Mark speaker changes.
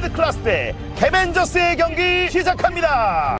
Speaker 1: 월드 클래스 대 개벤저스의 경기 시작합니다.